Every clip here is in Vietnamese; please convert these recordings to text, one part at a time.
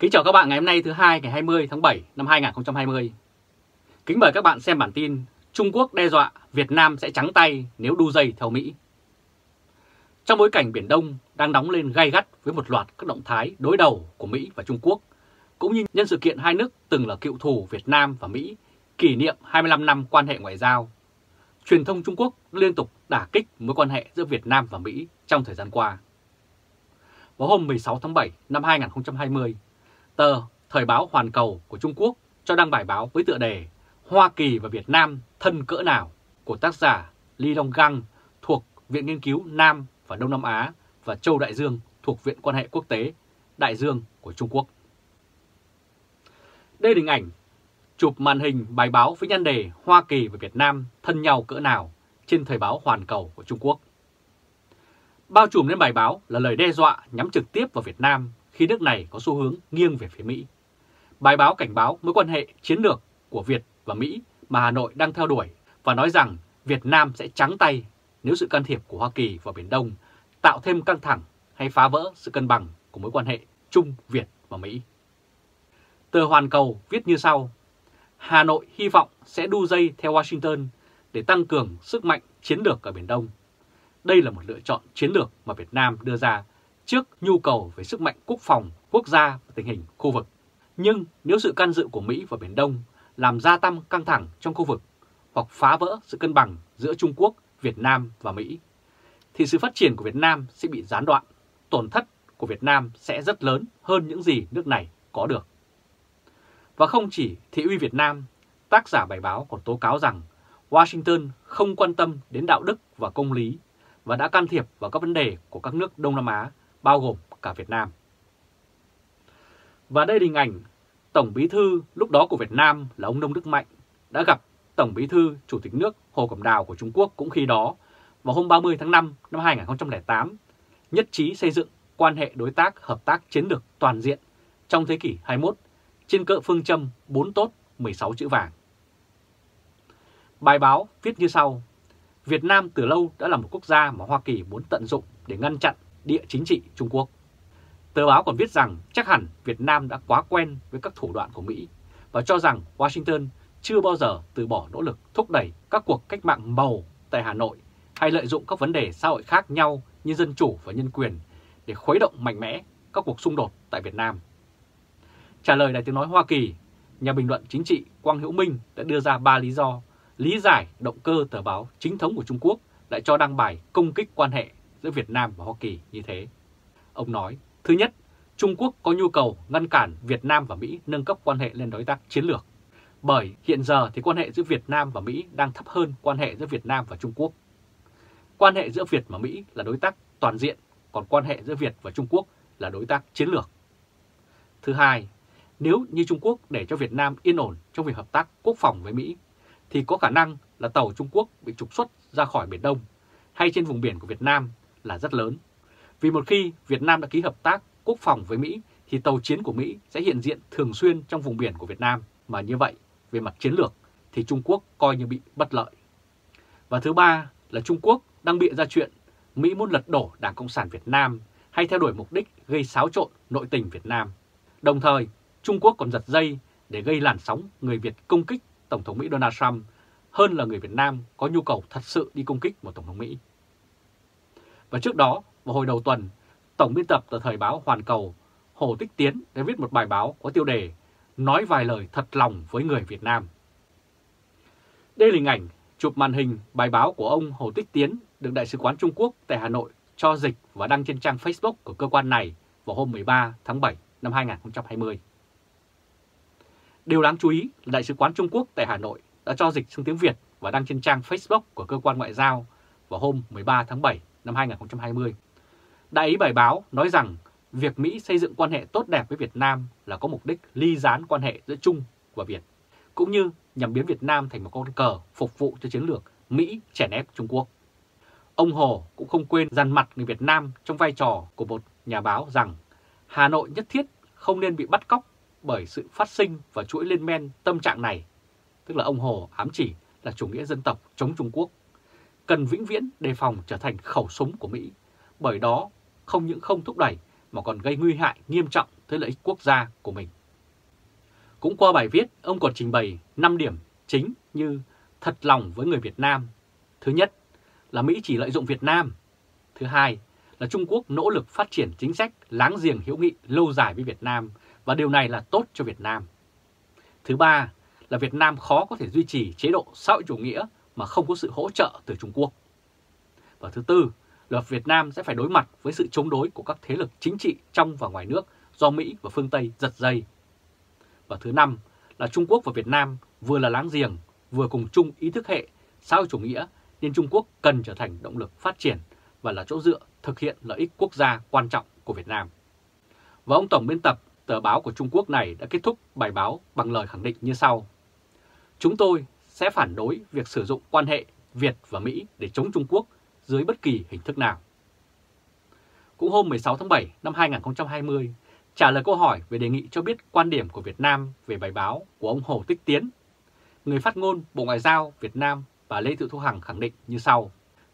Kính chào các bạn ngày hôm nay thứ hai ngày 20 tháng 7 năm 2020. Kính mời các bạn xem bản tin Trung Quốc đe dọa Việt Nam sẽ trắng tay nếu đu dây theo Mỹ. Trong bối cảnh Biển Đông đang nóng lên gay gắt với một loạt các động thái đối đầu của Mỹ và Trung Quốc, cũng như nhân sự kiện hai nước từng là cựu thù Việt Nam và Mỹ kỷ niệm 25 năm quan hệ ngoại giao, truyền thông Trung Quốc liên tục đả kích mối quan hệ giữa Việt Nam và Mỹ trong thời gian qua. Vào hôm 16 tháng 7 năm 2020, tờ Thời báo Hoàn Cầu của Trung Quốc cho đăng bài báo với tựa đề Hoa Kỳ và Việt Nam thân cỡ nào của tác giả Li Donggang thuộc Viện Nghiên cứu Nam và Đông Nam Á và Châu Đại Dương thuộc Viện Quan hệ Quốc tế Đại Dương của Trung Quốc. Đây là hình ảnh chụp màn hình bài báo với nhan đề Hoa Kỳ và Việt Nam thân nhau cỡ nào trên Thời báo Hoàn Cầu của Trung Quốc. Bao trùm lên bài báo là lời đe dọa nhắm trực tiếp vào Việt Nam khi nước này có xu hướng nghiêng về phía Mỹ. Bài báo cảnh báo mối quan hệ chiến lược của Việt và Mỹ mà Hà Nội đang theo đuổi và nói rằng Việt Nam sẽ trắng tay nếu sự can thiệp của Hoa Kỳ vào Biển Đông tạo thêm căng thẳng hay phá vỡ sự cân bằng của mối quan hệ Trung Việt và Mỹ. Tờ Hoàn Cầu viết như sau, Hà Nội hy vọng sẽ đu dây theo Washington để tăng cường sức mạnh chiến lược ở Biển Đông. Đây là một lựa chọn chiến lược mà Việt Nam đưa ra trước nhu cầu về sức mạnh quốc phòng, quốc gia và tình hình khu vực. Nhưng nếu sự can dự của Mỹ vào Biển Đông làm gia tăng căng thẳng trong khu vực hoặc phá vỡ sự cân bằng giữa Trung Quốc, Việt Nam và Mỹ, thì sự phát triển của Việt Nam sẽ bị gián đoạn, tổn thất của Việt Nam sẽ rất lớn hơn những gì nước này có được. Và không chỉ thị uy Việt Nam, tác giả bài báo còn tố cáo rằng Washington không quan tâm đến đạo đức và công lý và đã can thiệp vào các vấn đề của các nước Đông Nam Á, bao gồm cả Việt Nam. Và đây là hình ảnh Tổng Bí Thư lúc đó của Việt Nam là ông Nông Đức Mạnh đã gặp Tổng Bí Thư Chủ tịch nước Hồ Cẩm Đào của Trung Quốc cũng khi đó vào hôm 30 tháng 5 năm 2008 nhất trí xây dựng quan hệ đối tác hợp tác chiến lược toàn diện trong thế kỷ 21 trên cỡ phương châm 4 tốt 16 chữ vàng. Bài báo viết như sau, Việt Nam từ lâu đã là một quốc gia mà Hoa Kỳ muốn tận dụng để ngăn chặn địa chính trị Trung Quốc. Tờ báo còn viết rằng chắc hẳn Việt Nam đã quá quen với các thủ đoạn của Mỹ và cho rằng Washington chưa bao giờ từ bỏ nỗ lực thúc đẩy các cuộc cách mạng màu tại Hà Nội hay lợi dụng các vấn đề xã hội khác nhau như dân chủ và nhân quyền để khuấy động mạnh mẽ các cuộc xung đột tại Việt Nam. Trả lời Đài Tiếng Nói Hoa Kỳ, nhà bình luận chính trị Quang Hữu Minh đã đưa ra 3 lý do lý giải động cơ tờ báo chính thống của Trung Quốc lại cho đăng bài công kích quan hệ giữa Việt Nam và Hoa Kỳ như thế. Ông nói, thứ nhất, Trung Quốc có nhu cầu ngăn cản Việt Nam và Mỹ nâng cấp quan hệ lên đối tác chiến lược. Bởi hiện giờ thì quan hệ giữa Việt Nam và Mỹ đang thấp hơn quan hệ giữa Việt Nam và Trung Quốc. Quan hệ giữa Việt và Mỹ là đối tác toàn diện, còn quan hệ giữa Việt và Trung Quốc là đối tác chiến lược. Thứ hai, nếu như Trung Quốc để cho Việt Nam yên ổn trong việc hợp tác quốc phòng với Mỹ, thì có khả năng là tàu Trung Quốc bị trục xuất ra khỏi Biển Đông hay trên vùng biển của Việt Nam là rất lớn. Vì một khi Việt Nam đã ký hợp tác quốc phòng với Mỹ thì tàu chiến của Mỹ sẽ hiện diện thường xuyên trong vùng biển của Việt Nam mà như vậy về mặt chiến lược thì Trung Quốc coi như bị bất lợi. Và thứ ba là Trung Quốc đang bịa ra chuyện Mỹ muốn lật đổ Đảng Cộng sản Việt Nam hay theo đuổi mục đích gây xáo trộn nội tình Việt Nam. Đồng thời, Trung Quốc còn giật dây để gây làn sóng người Việt công kích Tổng thống Mỹ Donald Trump hơn là người Việt Nam có nhu cầu thật sự đi công kích một Tổng thống Mỹ. Và trước đó, vào hồi đầu tuần, Tổng biên tập tờ Thời báo Hoàn Cầu Hồ Tích Tiến đã viết một bài báo có tiêu đề Nói vài lời thật lòng với người Việt Nam. Đây là hình ảnh chụp màn hình bài báo của ông Hồ Tích Tiến được Đại sứ quán Trung Quốc tại Hà Nội cho dịch và đăng trên trang Facebook của cơ quan này vào hôm 13 tháng 7 năm 2020. Điều đáng chú ý là Đại sứ quán Trung Quốc tại Hà Nội đã cho dịch sang tiếng Việt và đăng trên trang Facebook của cơ quan ngoại giao vào hôm 13 tháng 7 năm 2020. Đại ý bài báo nói rằng việc Mỹ xây dựng quan hệ tốt đẹp với Việt Nam là có mục đích ly gián quan hệ giữa Trung và Việt, cũng như nhằm biến Việt Nam thành một con cờ phục vụ cho chiến lược Mỹ chèn ép Trung Quốc. Ông Hồ cũng không quên dằn mặt người Việt Nam trong vai trò của một nhà báo rằng Hà Nội nhất thiết không nên bị bắt cóc bởi sự phát sinh và chuỗi lên men tâm trạng này, tức là ông Hồ ám chỉ là chủ nghĩa dân tộc chống Trung Quốc, cần vĩnh viễn đề phòng trở thành khẩu súng của Mỹ, bởi đó không những không thúc đẩy mà còn gây nguy hại nghiêm trọng tới lợi ích quốc gia của mình. Cũng qua bài viết, ông còn trình bày 5 điểm chính như thật lòng với người Việt Nam. Thứ nhất là Mỹ chỉ lợi dụng Việt Nam. Thứ hai là Trung Quốc nỗ lực phát triển chính sách láng giềng hữu nghị lâu dài với Việt Nam và điều này là tốt cho Việt Nam. Thứ ba là Việt Nam khó có thể duy trì chế độ xã hội chủ nghĩa mà không có sự hỗ trợ từ Trung Quốc. Và thứ tư là Việt Nam sẽ phải đối mặt với sự chống đối của các thế lực chính trị trong và ngoài nước do Mỹ và phương Tây giật dây. Và thứ năm là Trung Quốc và Việt Nam vừa là láng giềng, vừa cùng chung ý thức hệ xã hội chủ nghĩa nên Trung Quốc cần trở thành động lực phát triển và là chỗ dựa thực hiện lợi ích quốc gia quan trọng của Việt Nam. Và ông Tổng biên tập tờ báo của Trung Quốc này đã kết thúc bài báo bằng lời khẳng định như sau. Chúng tôi sẽ phản đối việc sử dụng quan hệ Việt và Mỹ để chống Trung Quốc dưới bất kỳ hình thức nào. Cũng hôm 16 tháng 7 năm 2020, trả lời câu hỏi về đề nghị cho biết quan điểm của Việt Nam về bài báo của ông Hồ Tích Tiến, người phát ngôn Bộ Ngoại giao Việt Nam và Lê Thị Thu Hằng khẳng định như sau.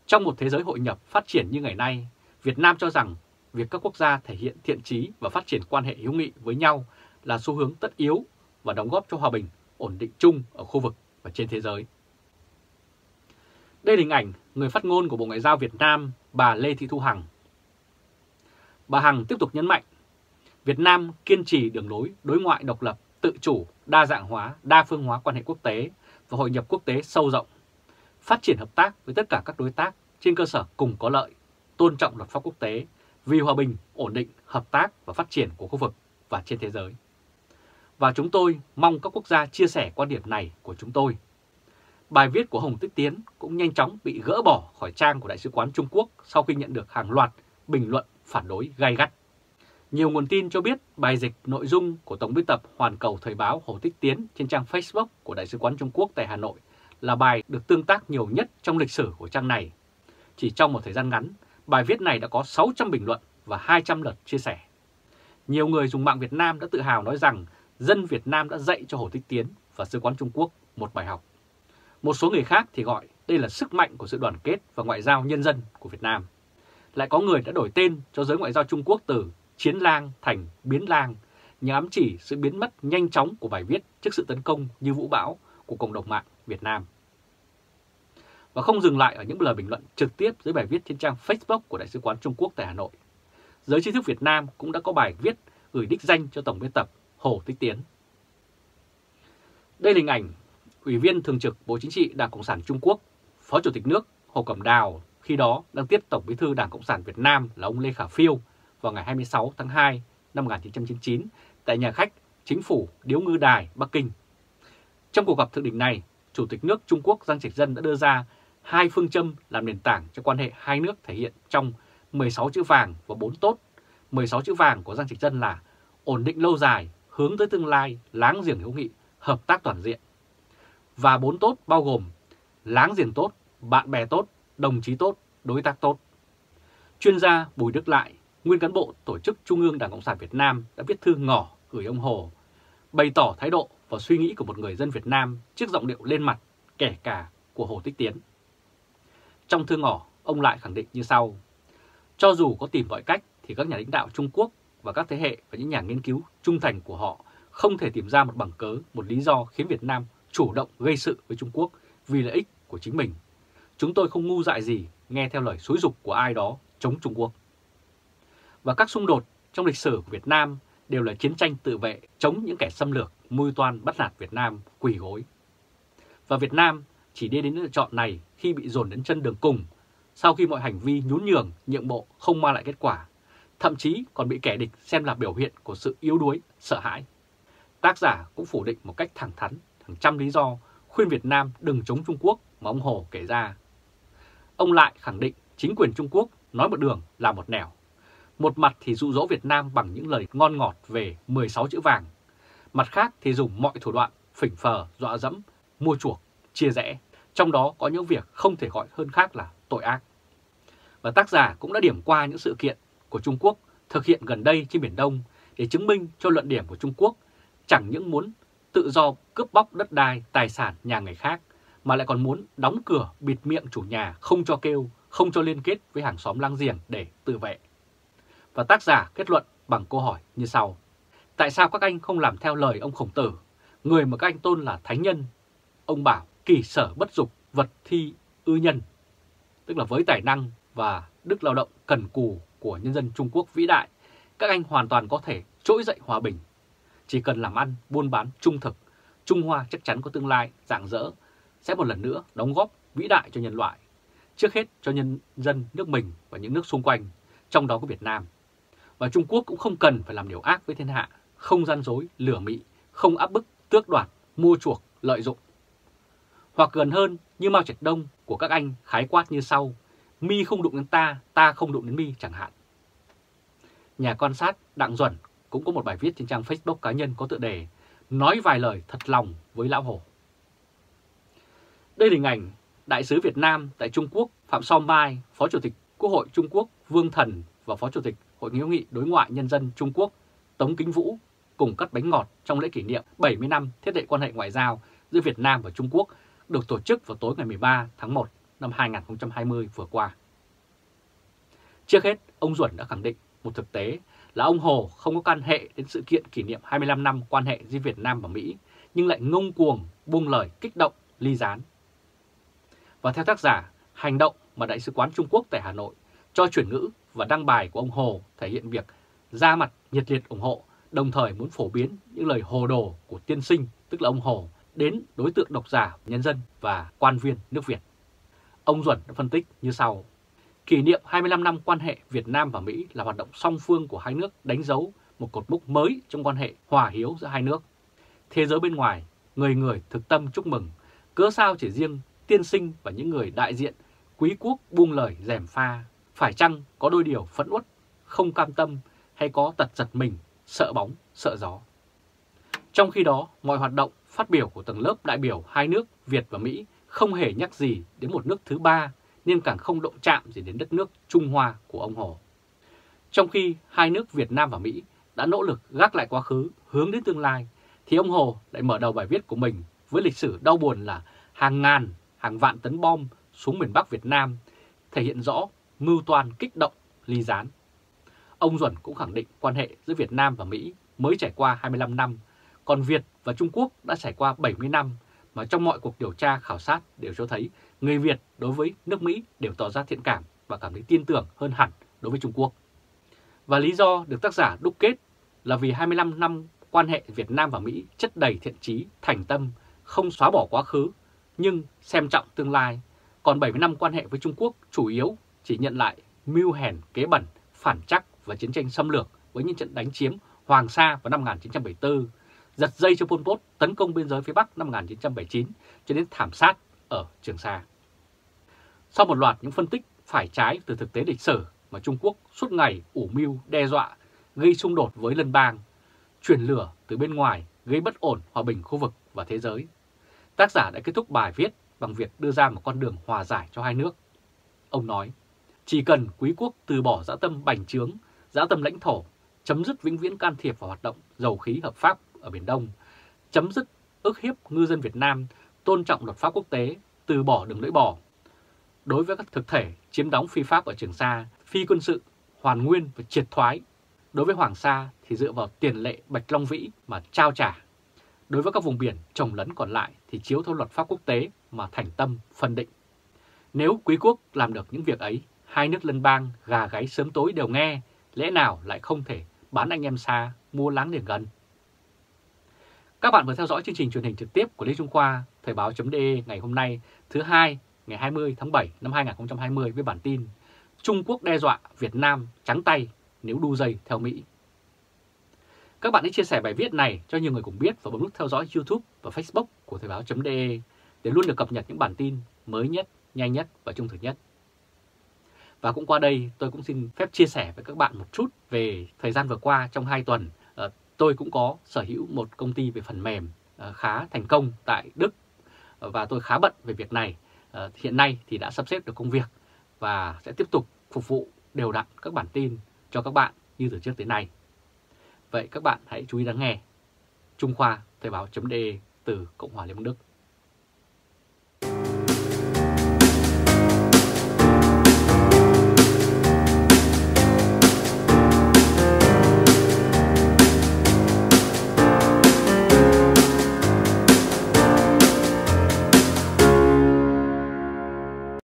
Trong một thế giới hội nhập phát triển như ngày nay, Việt Nam cho rằng việc các quốc gia thể hiện thiện trí và phát triển quan hệ hữu nghị với nhau là xu hướng tất yếu và đóng góp cho hòa bình, ổn định chung ở khu vực và trên thế giới. Đây là hình ảnh người phát ngôn của Bộ Ngoại giao Việt Nam, bà Lê Thị Thu Hằng. Bà Hằng tiếp tục nhấn mạnh, Việt Nam kiên trì đường lối đối ngoại độc lập, tự chủ, đa dạng hóa, đa phương hóa quan hệ quốc tế và hội nhập quốc tế sâu rộng, phát triển hợp tác với tất cả các đối tác trên cơ sở cùng có lợi, tôn trọng luật pháp quốc tế, vì hòa bình, ổn định, hợp tác và phát triển của khu vực và trên thế giới. Và chúng tôi mong các quốc gia chia sẻ quan điểm này của chúng tôi. Bài viết của Hồng Tích Tiến cũng nhanh chóng bị gỡ bỏ khỏi trang của Đại sứ quán Trung Quốc sau khi nhận được hàng loạt bình luận phản đối gay gắt. Nhiều nguồn tin cho biết bài dịch nội dung của Tổng biên tập Hoàn Cầu Thời báo Hồ Tích Tiến trên trang Facebook của Đại sứ quán Trung Quốc tại Hà Nội là bài được tương tác nhiều nhất trong lịch sử của trang này. Chỉ trong một thời gian ngắn, bài viết này đã có 600 bình luận và 200 lượt chia sẻ. Nhiều người dùng mạng Việt Nam đã tự hào nói rằng dân Việt Nam đã dạy cho Hồ Tích Tiến và Sứ quán Trung Quốc một bài học. Một số người khác thì gọi đây là sức mạnh của sự đoàn kết và ngoại giao nhân dân của Việt Nam. Lại có người đã đổi tên cho giới ngoại giao Trung Quốc từ chiến lang thành biến lang, nhằm ám chỉ sự biến mất nhanh chóng của bài viết trước sự tấn công như vũ bão của cộng đồng mạng Việt Nam. Và không dừng lại ở những lời bình luận trực tiếp dưới bài viết trên trang Facebook của Đại sứ quán Trung Quốc tại Hà Nội. Giới trí thức Việt Nam cũng đã có bài viết gửi đích danh cho Tổng biên tập Hồ Tích Tiến. Đây là hình ảnh Ủy viên Thường trực Bộ Chính trị Đảng Cộng sản Trung Quốc, Phó Chủ tịch nước Hồ Cẩm Đào khi đó đang tiếp Tổng bí thư Đảng Cộng sản Việt Nam là ông Lê Khả Phiêu vào ngày 26 tháng 2 năm 1999 tại nhà khách Chính phủ Điếu Ngư Đài, Bắc Kinh. Trong cuộc gặp thượng đỉnh này, Chủ tịch nước Trung Quốc Giang Trạch Dân đã đưa ra hai phương châm làm nền tảng cho quan hệ hai nước thể hiện trong 16 chữ vàng và 4 tốt. 16 chữ vàng của Giang Trạch Dân là ổn định lâu dài, hướng tới tương lai, láng giềng hữu nghị, hợp tác toàn diện. Và bốn tốt bao gồm láng giềng tốt, bạn bè tốt, đồng chí tốt, đối tác tốt. Chuyên gia Bùi Đức Lại, nguyên cán bộ Tổ chức Trung ương Đảng Cộng sản Việt Nam đã viết thư ngỏ gửi ông Hồ, bày tỏ thái độ và suy nghĩ của một người dân Việt Nam trước giọng điệu lên mặt, kể cả của Hồ Tích Tiến. Trong thư ngỏ, ông lại khẳng định như sau. Cho dù có tìm mọi cách thì các nhà lãnh đạo Trung Quốc và các thế hệ và những nhà nghiên cứu trung thành của họ không thể tìm ra một bằng cớ, một lý do khiến Việt Nam chủ động gây sự với Trung Quốc vì lợi ích của chính mình. Chúng tôi không ngu dại gì nghe theo lời xúi dục của ai đó chống Trung Quốc. Và các xung đột trong lịch sử của Việt Nam đều là chiến tranh tự vệ chống những kẻ xâm lược, mưu toan bắt nạt Việt Nam quỳ gối. Và Việt Nam chỉ đi đến lựa chọn này khi bị dồn đến chân đường cùng, sau khi mọi hành vi nhún nhường, nhượng bộ không mang lại kết quả, thậm chí còn bị kẻ địch xem là biểu hiện của sự yếu đuối, sợ hãi. Tác giả cũng phủ định một cách thẳng thắn hàng trăm lý do khuyên Việt Nam đừng chống Trung Quốc mà ông Hồ kể ra. Ông lại khẳng định chính quyền Trung Quốc nói một đường là một nẻo. Một mặt thì dụ dỗ Việt Nam bằng những lời ngon ngọt về 16 chữ vàng. Mặt khác thì dùng mọi thủ đoạn phỉnh phờ, dọa dẫm, mua chuộc, chia rẽ. Trong đó có những việc không thể gọi hơn khác là tội ác. Và tác giả cũng đã điểm qua những sự kiện của Trung Quốc thực hiện gần đây trên Biển Đông để chứng minh cho luận điểm của Trung Quốc chẳng những muốn tự do cướp bóc đất đai, tài sản nhà người khác, mà lại còn muốn đóng cửa bịt miệng chủ nhà không cho kêu, không cho liên kết với hàng xóm láng giềng để tự vệ. Và tác giả kết luận bằng câu hỏi như sau. Tại sao các anh không làm theo lời ông khổng tử, người mà các anh tôn là thánh nhân? Ông bảo kỳ sở bất dục, vật thi ư nhân. Tức là với tài năng và đức lao động cần cù của nhân dân Trung Quốc vĩ đại, các anh hoàn toàn có thể trỗi dậy hòa bình. Chỉ cần làm ăn, buôn bán trung thực, Trung Hoa chắc chắn có tương lai rạng rỡ, sẽ một lần nữa đóng góp vĩ đại cho nhân loại. Trước hết cho nhân dân nước mình và những nước xung quanh, trong đó có Việt Nam. Và Trung Quốc cũng không cần phải làm điều ác với thiên hạ, không gian dối, lửa mị, không áp bức, tước đoạt, mua chuộc, lợi dụng. Hoặc gần hơn như Mao Trạch Đông của các anh khái quát như sau, mi không đụng đến ta, ta không đụng đến mi chẳng hạn. Nhà quan sát Đặng Duẩn cũng có một bài viết trên trang Facebook cá nhân có tựa đề Nói vài lời thật lòng với Lão Hổ. Đây là hình ảnh Đại sứ Việt Nam tại Trung Quốc Phạm Som Mai, Phó Chủ tịch Quốc hội Trung Quốc Vương Thần và Phó Chủ tịch Hội Nghĩa nghị Đối ngoại Nhân dân Trung Quốc Tống Kính Vũ cùng cắt bánh ngọt trong lễ kỷ niệm 70 năm thiết lệ quan hệ ngoại giao giữa Việt Nam và Trung Quốc được tổ chức vào tối ngày 13 tháng 1 năm 2020 vừa qua. Trước hết, ông Duẩn đã khẳng định một thực tế là ông Hồ không có can hệ đến sự kiện kỷ niệm 25 năm quan hệ giữa Việt Nam và Mỹ, nhưng lại ngông cuồng, buông lời, kích động, ly gián. Và theo tác giả, hành động mà Đại sứ quán Trung Quốc tại Hà Nội cho chuyển ngữ và đăng bài của ông Hồ thể hiện việc ra mặt nhiệt liệt ủng hộ, đồng thời muốn phổ biến những lời hồ đồ của tiên sinh, tức là ông Hồ, đến đối tượng độc giả, nhân dân và quan viên nước Việt. Ông Duẩn đã phân tích như sau. Kỷ niệm 25 năm quan hệ Việt Nam và Mỹ là hoạt động song phương của hai nước đánh dấu một cột mốc mới trong quan hệ hòa hiếu giữa hai nước. Thế giới bên ngoài, người người thực tâm chúc mừng, cớ sao chỉ riêng tiên sinh và những người đại diện quý quốc buông lời rèm pha, phải chăng có đôi điều phẫn uất, không cam tâm hay có tật giật mình, sợ bóng, sợ gió. Trong khi đó, mọi hoạt động phát biểu của tầng lớp đại biểu hai nước Việt và Mỹ không hề nhắc gì đến một nước thứ ba nên càng không động chạm gì đến đất nước Trung Hoa của ông Hồ. Trong khi hai nước Việt Nam và Mỹ đã nỗ lực gác lại quá khứ hướng đến tương lai, thì ông Hồ lại mở đầu bài viết của mình với lịch sử đau buồn là hàng ngàn, hàng vạn tấn bom xuống miền Bắc Việt Nam, thể hiện rõ mưu toan kích động, ly gián. Ông Duẩn cũng khẳng định quan hệ giữa Việt Nam và Mỹ mới trải qua 25 năm, còn Việt và Trung Quốc đã trải qua 70 năm, mà trong mọi cuộc điều tra khảo sát đều cho thấy người Việt đối với nước Mỹ đều tỏ ra thiện cảm và cảm thấy tin tưởng hơn hẳn đối với Trung Quốc. Và lý do được tác giả đúc kết là vì 25 năm quan hệ Việt Nam và Mỹ chất đầy thiện trí, thành tâm, không xóa bỏ quá khứ, nhưng xem trọng tương lai. Còn 70 năm quan hệ với Trung Quốc chủ yếu chỉ nhận lại mưu hèn kế bẩn, phản chắc và chiến tranh xâm lược với những trận đánh chiếm Hoàng Sa vào năm 1974, giật dây cho Pol Pot tấn công biên giới phía Bắc năm 1979 cho đến thảm sát ở Trường Sa. Sau một loạt những phân tích phải trái từ thực tế lịch sử mà Trung Quốc suốt ngày ủ mưu đe dọa, gây xung đột với lân bang, chuyển lửa từ bên ngoài gây bất ổn hòa bình khu vực và thế giới. Tác giả đã kết thúc bài viết bằng việc đưa ra một con đường hòa giải cho hai nước. Ông nói, chỉ cần quý quốc từ bỏ dã tâm bành trướng, dã tâm lãnh thổ, chấm dứt vĩnh viễn can thiệp vào hoạt động dầu khí hợp pháp ở Biển Đông, chấm dứt ức hiếp ngư dân Việt Nam, tôn trọng luật pháp quốc tế, từ bỏ đường lưỡi bò. Đối với các thực thể chiếm đóng phi pháp ở Trường Sa, phi quân sự, hoàn nguyên và triệt thoái. Đối với Hoàng Sa thì dựa vào tiền lệ Bạch Long Vĩ mà trao trả. Đối với các vùng biển trồng lấn còn lại thì chiếu theo luật pháp quốc tế mà thành tâm phân định. Nếu quý quốc làm được những việc ấy, hai nước lân bang gà gáy sớm tối đều nghe, lẽ nào lại không thể bán anh em xa, mua láng liền gần. Các bạn vừa theo dõi chương trình truyền hình trực tiếp của Lê Trung Khoa, Thời báo.de ngày hôm nay thứ hai ngày 20 tháng 7 năm 2020 với bản tin Trung Quốc đe dọa Việt Nam trắng tay nếu đu dây theo Mỹ. Các bạn hãy chia sẻ bài viết này cho nhiều người cùng biết và bấm nút theo dõi YouTube và Facebook của Thời báo.de để luôn được cập nhật những bản tin mới nhất, nhanh nhất và trung thực nhất. Và cũng qua đây tôi cũng xin phép chia sẻ với các bạn một chút về thời gian vừa qua trong 2 tuần tôi cũng có sở hữu một công ty về phần mềm ờ, khá thành công tại Đức ờ, và tôi khá bận về việc này. Ờ, hiện nay thì đã sắp xếp được công việc và sẽ tiếp tục phục vụ, đều đặn các bản tin cho các bạn như từ trước tới nay. Vậy các bạn hãy chú ý lắng nghe. Trung Khoa Thời báo.de từ Cộng hòa Liên bang Đức